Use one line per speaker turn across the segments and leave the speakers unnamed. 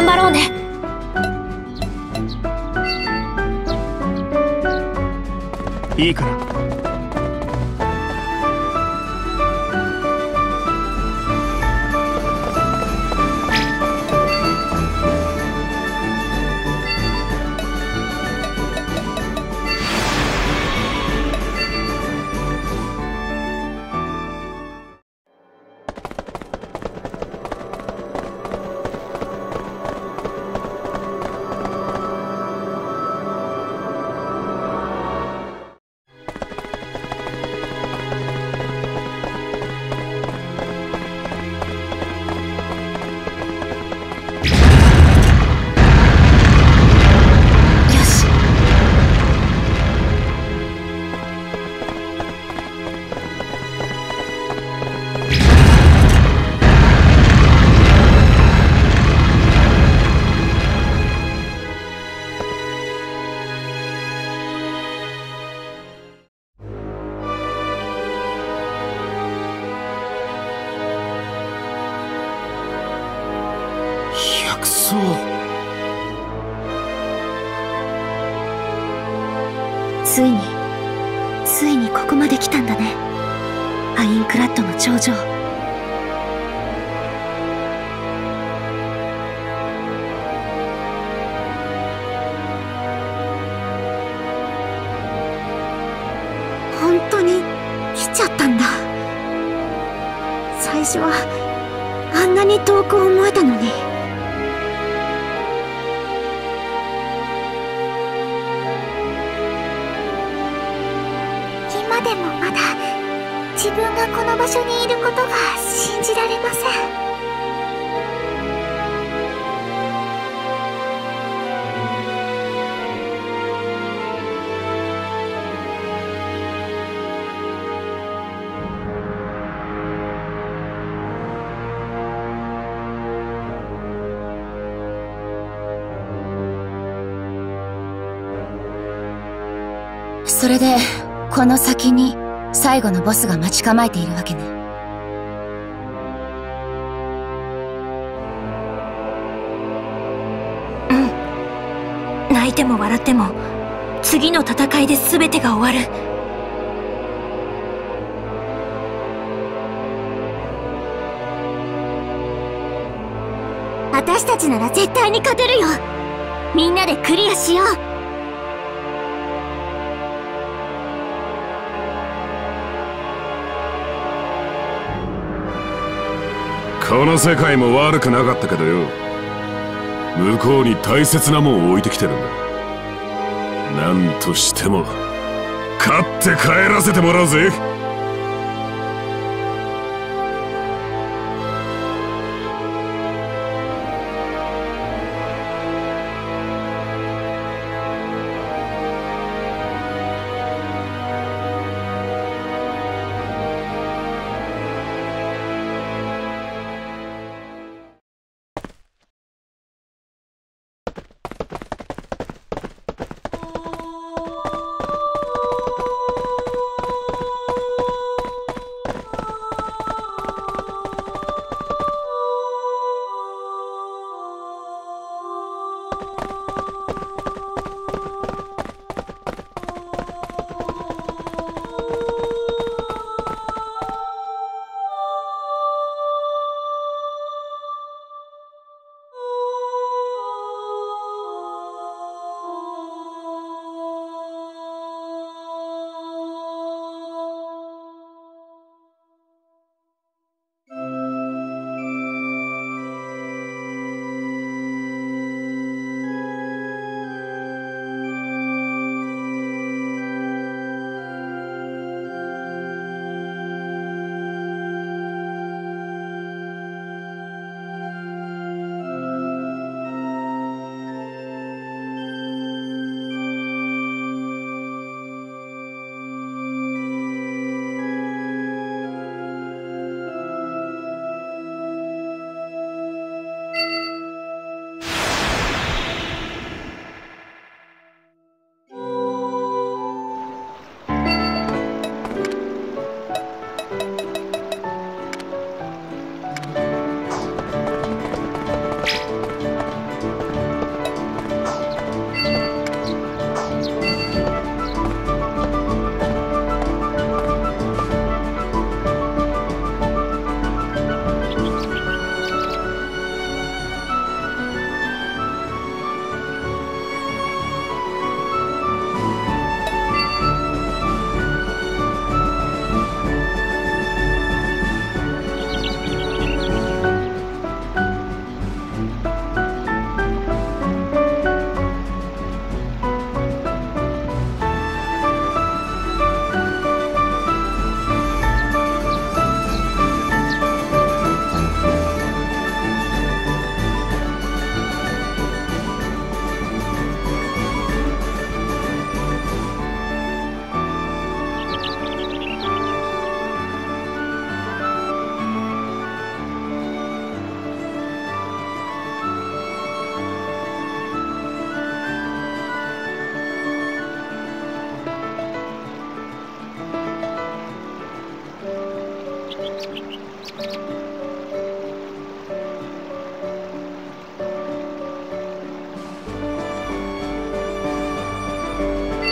頑張ろうね。
いいから。百層
ついについにここまで来たんだね。アインクラッドの頂上。本当に来ちゃったんだ。最初はあんなに遠く思えたのに。でもまだ自分がこの場所にいることが信じられません。
それでこの先に最後のボスが待ち構えているわけね。うん。
泣いても笑っても次の戦いで全てが終わる。私たちなら絶対に勝てるよ。みんなでクリアしよう。
この世界も悪くなかったけどよ。向こうに大切なもんを置いてきてるんだ。何としても勝って帰らせてもらうぜ。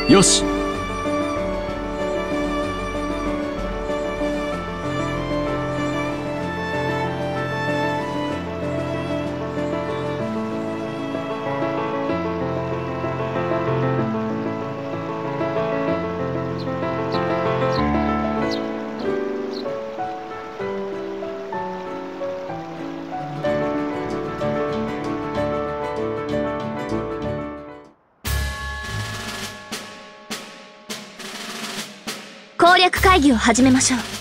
よし。
略会議を始めましょう。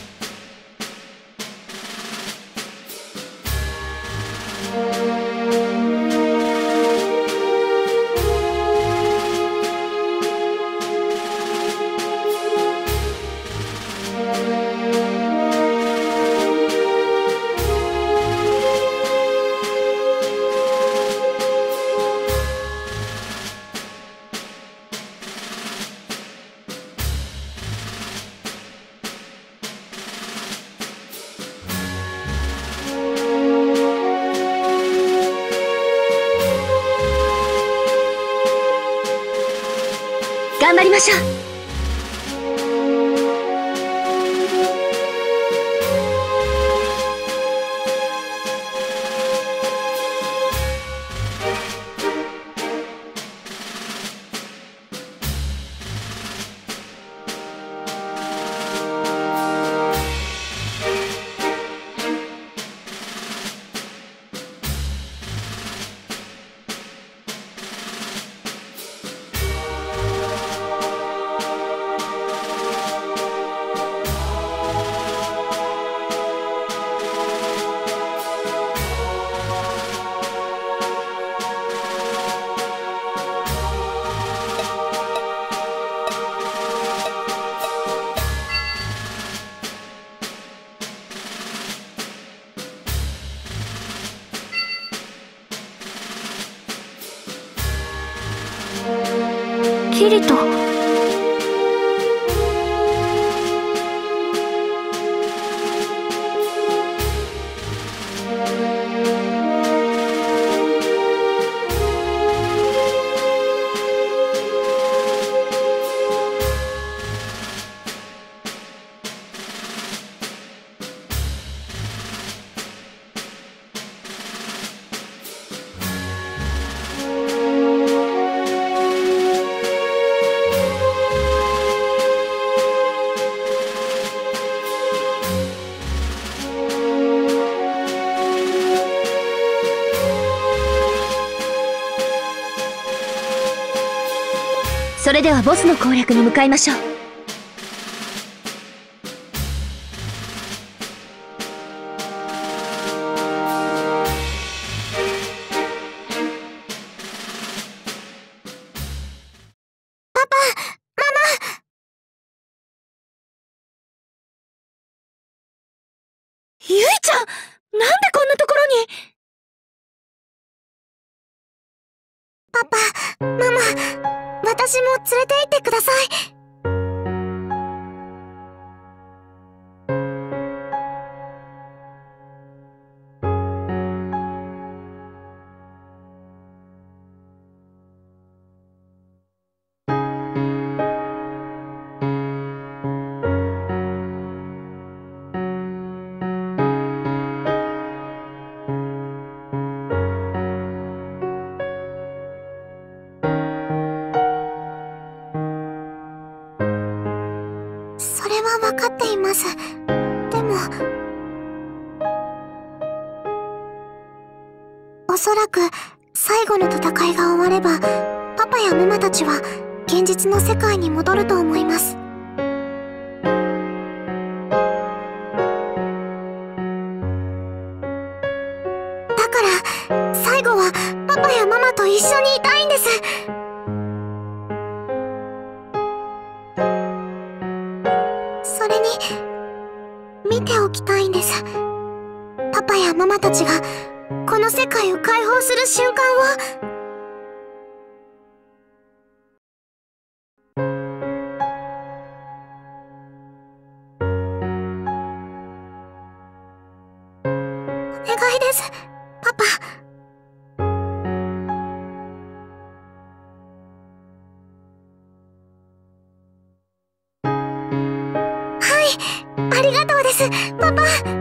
頑張りましょう。キリトそれではボスの攻略に向かいましょう。ゆいちゃんなんでこんなところに？
パパ、ママ、私も連れて行ってください。分かっています。でも、おそらく最後の戦いが終われば、パパやママたちは現実の世界に戻ると思います。それに、見ておきたいんです。パパやママたちが、この世界を解放する瞬間をお。願いですがとうです。パパ。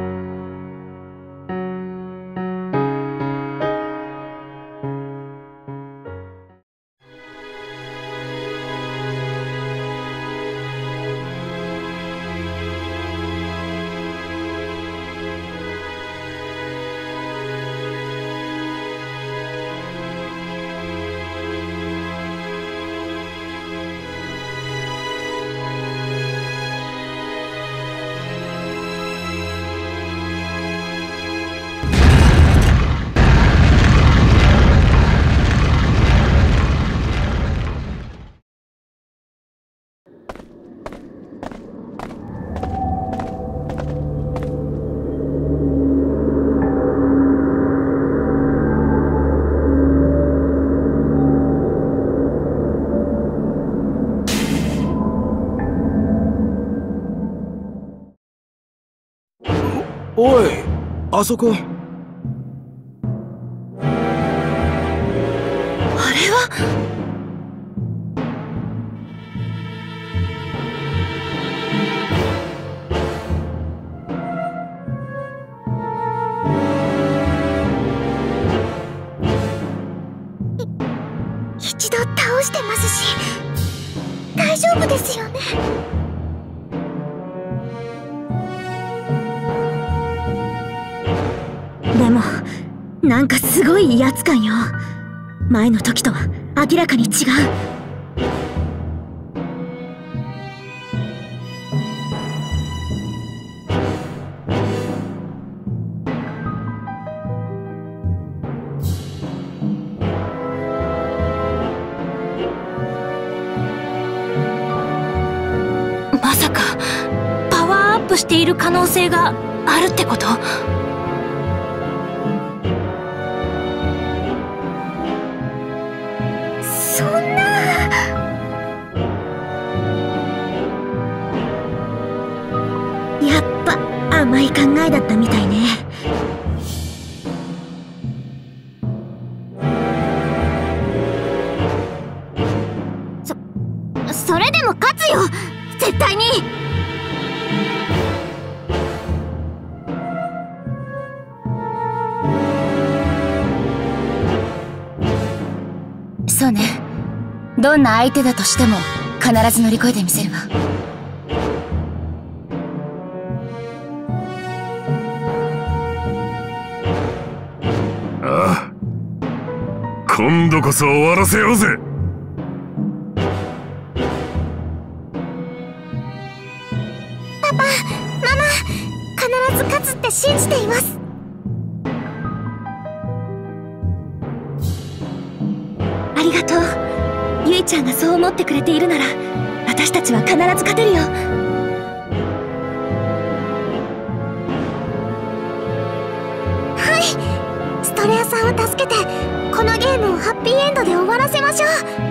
あそこ。
あれは？
一度倒してますし大丈夫ですよ。
なんかすごい威圧感よ。前の時とは明らかに違う。
まさかパワーアップしている可能性があるってこと？
甘い考えだったみたいね。
それでも勝つよ。絶対に。
そうね。どんな相手だとしても必ず乗り越えてみせるわ。
今度こそ終わらせようぜ。
パパママ必ず勝つって信じています。
ありがとう。ゆいちゃんがそう思ってくれているなら私たちは必ず勝てるよ。
ストレアさんを助けて。エンドで終わらせましょう。